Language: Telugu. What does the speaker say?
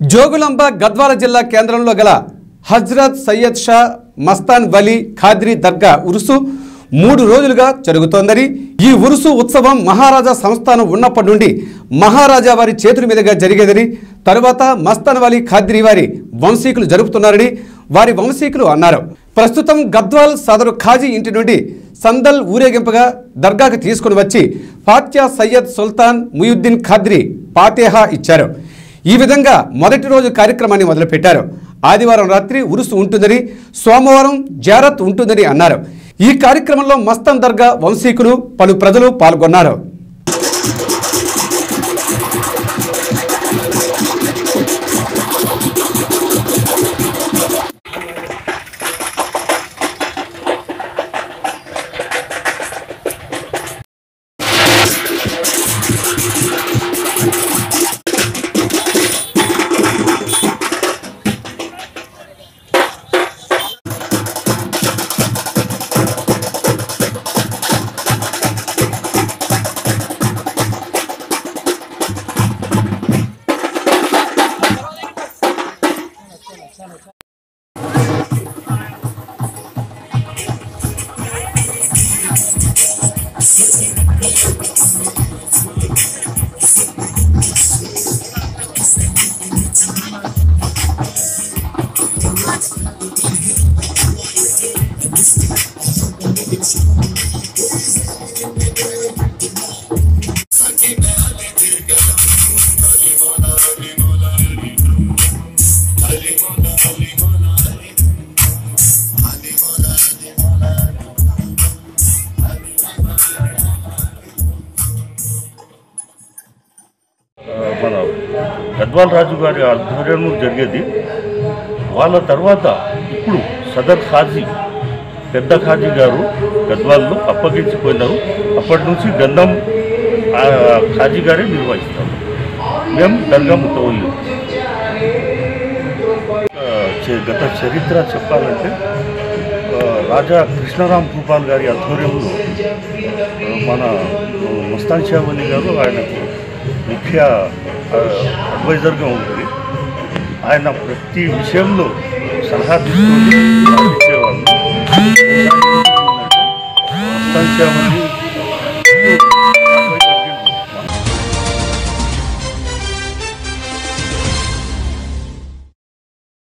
జోగులాంబ గద్వాల జిల్లా కేంద్రంలో గల హజ్రత్ సయ్యద్ షా మస్తాన్ వలీ ఖాద్రీ దర్గా ఉరుసు మూడు రోజులుగా జరుగుతోందని ఈ ఉరుసు ఉత్సవం మహారాజా సంస్థానం ఉన్నప్పటి నుండి మహారాజా వారి చేతుల మీదుగా జరిగేదని తరువాత మస్తాన్ వలీ ఖాద్రీ వారి వంశీకులు జరుపుతున్నారని వారి వంశీకులు అన్నారు. ప్రస్తుతం గద్వాల్ సదరు ఖాజీ ఇంటి నుండి సందల్ ఊరేగింపుగా దర్గాకు తీసుకుని వచ్చి ఫాత్యా సయ్యద్ సుల్తాన్ ముయుద్దీన్ ఖాద్రీ పాతేహా ఇచ్చారు. ఈ విధంగా మొదటి రోజు కార్యక్రమాన్ని మొదలుపెట్టారు. ఆదివారం రాత్రి ఉరుసు ఉంటుందని సోమవారం జారత్ ఉంటుందని అన్నారు. ఈ కార్యక్రమంలో మస్తన్ దర్గా వంశీకులు పలు ప్రజలు పాల్గొన్నారు. మన గద్వాల్ రాజు గారి ఆధ్వర్యంలో జరిగేది. వాళ్ళ తర్వాత ఇప్పుడు సదర్ ఖాజీ పెద్ద ఖాజీ గారు గద్వాల్లో అప్పగించిపోయినారు. అప్పటి నుంచి గంధం ఆ, ఖాజీ గారే నిర్వహిస్తారు. మేము దర్గా ముతవల్లి గత చరిత్ర చెప్పాలంటే రాజా కృష్ణరాం భూపాల్ గారి ఆధ్వర్యంలో మన మస్తాన్ షావలి గారు ఆయనకు ముఖ్య అడ్వైజర్గా ఉంటుంది ఆయన ప్రతి విషయంలో సలహా తీసుకొని పాటించేవాళ్ళు మస్తాన్ షావలి